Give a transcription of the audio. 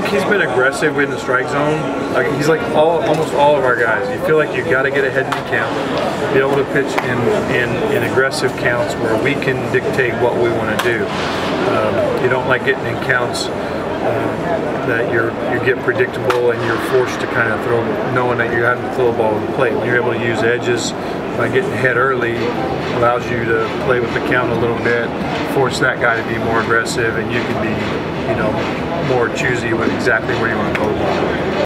think he's been aggressive in the strike zone. Like he's like all almost all of our guys. You feel like you've got to get ahead in the count, be able to pitch in, in in aggressive counts where we can dictate what we want to do. Um, you don't like getting in counts. Uh, that you're you get predictable and you're forced to kind of throw, knowing that you're having to throw the ball to the plate. When you're able to use edges by getting ahead early, allows you to play with the count a little bit, force that guy to be more aggressive, and you can be, you know, more choosy with exactly where you want to ball.